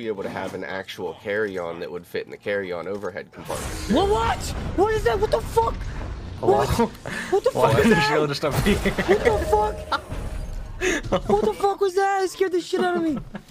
be able to have an actual carry-on that would fit in the carry-on overhead compartment. What? What? What is that? What the fuck? What? What the fuck is that? What the fuck? what the fuck was that? It scared the shit out of me.